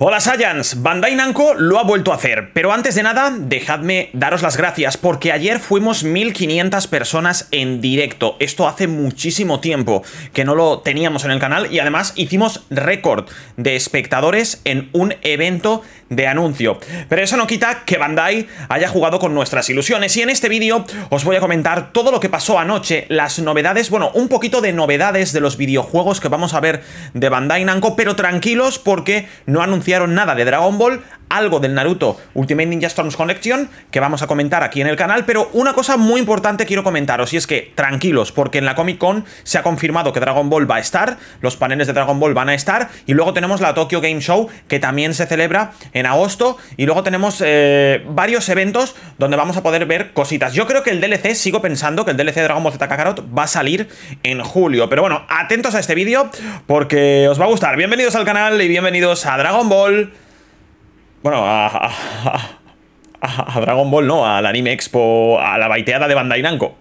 Hola Saiyans, Bandai Namco lo ha vuelto a hacer, pero antes de nada, dejadme daros las gracias, porque ayer fuimos 1500 personas en directo, esto hace muchísimo tiempo que no lo teníamos en el canal, y además hicimos récord de espectadores en un evento de anuncio, pero eso no quita que Bandai haya jugado con nuestras ilusiones, y en este vídeo os voy a comentar todo lo que pasó anoche, las novedades, bueno, un poquito de novedades de los videojuegos que vamos a ver de Bandai Namco, pero tranquilos porque no anunciamos nada de Dragon Ball, algo del Naruto Ultimate Ninja Storms Collection, que vamos a comentar aquí en el canal, pero una cosa muy importante quiero comentaros, y es que tranquilos, porque en la Comic Con se ha confirmado que Dragon Ball va a estar, los paneles de Dragon Ball van a estar, y luego tenemos la Tokyo Game Show, que también se celebra en agosto, y luego tenemos eh, varios eventos donde vamos a poder ver cositas. Yo creo que el DLC, sigo pensando que el DLC de Dragon Ball Z Kakarot va a salir en julio, pero bueno, atentos a este vídeo, porque os va a gustar. Bienvenidos al canal y bienvenidos a Dragon Ball bueno, a, Dragon Ball, no, al Anime Expo, a la baiteada de Bandai Namco.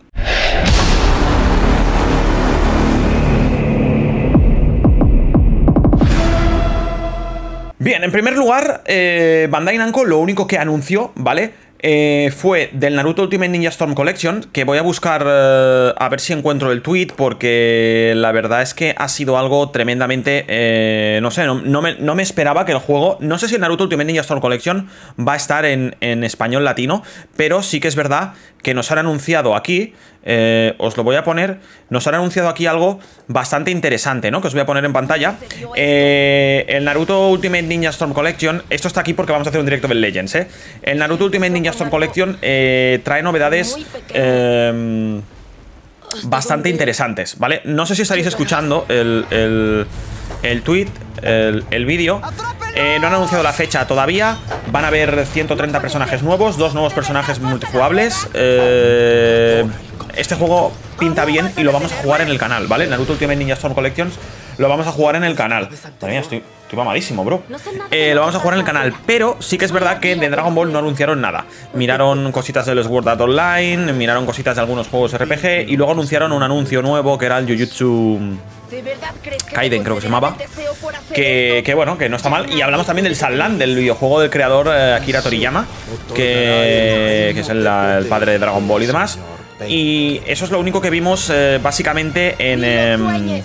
Bien, en primer lugar, eh, Bandai Namco lo único que anunció, ¿vale? Eh, fue del Naruto Ultimate Ninja Storm Collection, que voy a buscar eh, a ver si encuentro el tweet, porque la verdad es que ha sido algo tremendamente... Eh, no sé, no, me, esperaba que el juego... No sé si el Naruto Ultimate Ninja Storm Collection va a estar en, en español latino, pero sí que es verdad que nos han anunciado aquí, os lo voy a poner, nos han anunciado aquí algo bastante interesante, ¿no? Que os voy a poner en pantalla. el Naruto Ultimate Ninja Storm Collection, esto está aquí porque vamos a hacer un directo del Legends, ¿eh? El Naruto Ultimate Ninja Storm Collection eh, trae novedades em, bastante interesantes, ¿vale? No sé si estaréis escuchando el, el, tweet, el, vídeo. Eh, no han anunciado la fecha todavía. Van a haber 130 personajes nuevos, dos nuevos personajes multijugables. Eh, este juego pinta bien y lo vamos a jugar en el canal, ¿vale? Naruto Ultimate Ninja Storm Collections lo vamos a jugar en el canal. También estoy, estoy mamadísimo, bro. Eh, lo vamos a jugar en el canal, pero sí que es verdad que de Dragon Ball no anunciaron nada. Miraron cositas de los World Art Online, miraron cositas de algunos juegos RPG y luego anunciaron un anuncio nuevo que era el Jujutsu... Kaiden creo que se llamaba que, bueno, que no está mal Y hablamos también del Salland, del videojuego del creador eh, Akira Toriyama Que, que es el, padre de Dragon Ball y demás Y eso es lo único que vimos eh, básicamente en... Em,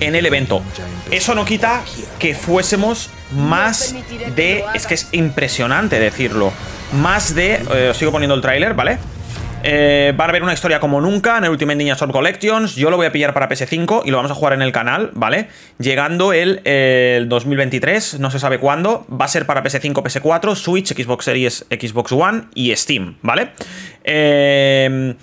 en el evento. Eso no quita que fuésemos más de... Es que es impresionante decirlo. Más de... Eh, os sigo poniendo el tráiler, ¿vale? Eh, va a haber una historia como nunca en el Ultimate Ninja Storm Collections. Yo lo voy a pillar para PS5 y lo vamos a jugar en el canal, ¿vale? Llegando el, el 2023, no se sabe cuándo. Va a ser para PS5, PS4, Switch, Xbox Series, Xbox One y Steam, ¿vale? Eh,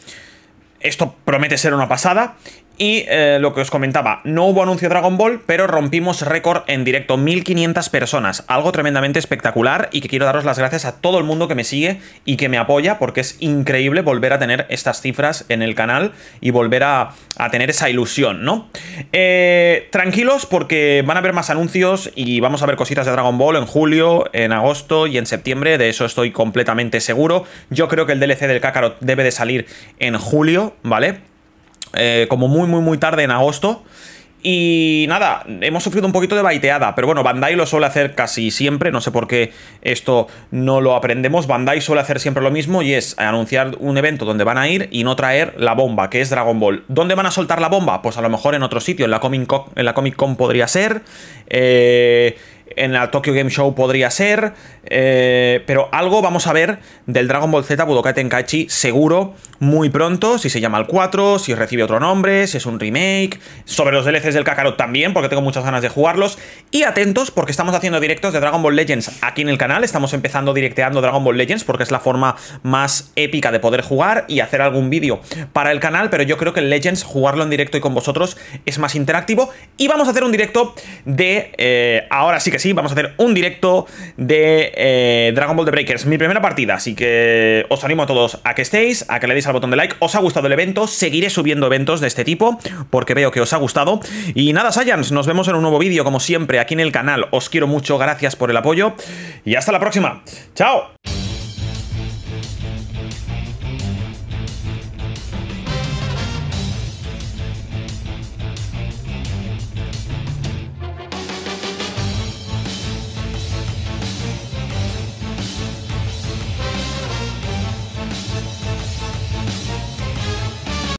esto promete ser una pasada. Y eh, lo que os comentaba, no hubo anuncio de Dragon Ball, pero rompimos récord en directo, 1500 personas, algo tremendamente espectacular y que quiero daros las gracias a todo el mundo que me sigue y que me apoya, porque es increíble volver a tener estas cifras en el canal y volver a, tener esa ilusión, ¿no? Eh, tranquilos porque van a haber más anuncios y vamos a ver cositas de Dragon Ball en julio, en agosto y en septiembre, de eso estoy completamente seguro. Yo creo que el DLC del Kakarot debe de salir en julio, ¿vale? Eh, como muy, muy, muy tarde en agosto. Y nada, hemos sufrido un poquito de baiteada, pero bueno, Bandai lo suele hacer casi siempre, no sé por qué esto no lo aprendemos, Bandai suele hacer siempre lo mismo y es anunciar un evento donde van a ir y no traer la bomba, que es Dragon Ball. ¿Dónde van a soltar la bomba? Pues a lo mejor en otro sitio, en la Comic Con, en la Comic Con podría ser, eh, en la Tokyo Game Show podría ser, eh, pero algo vamos a ver del Dragon Ball Z Budokai Tenkaichi seguro muy pronto, si se llama el 4, si recibe otro nombre, si es un remake, sobre los DLCs del Kakarot también, porque tengo muchas ganas de jugarlos, y atentos porque estamos haciendo directos de Dragon Ball Legends aquí en el canal, estamos empezando directeando Dragon Ball Legends porque es la forma más épica de poder jugar y hacer algún vídeo para el canal, pero yo creo que el Legends, jugarlo en directo y con vosotros es más interactivo, y vamos a hacer un directo de, eh, ahora sí sí, vamos a hacer un directo de eh, Dragon Ball The Breakers, mi primera partida, así que os animo a todos a que estéis, a que le deis al botón de like. ¿Os ha gustado el evento? Seguiré subiendo eventos de este tipo porque veo que os ha gustado. Y nada, Saiyans, nos vemos en un nuevo vídeo como siempre aquí en el canal. Os quiero mucho, gracias por el apoyo y hasta la próxima. ¡Chao!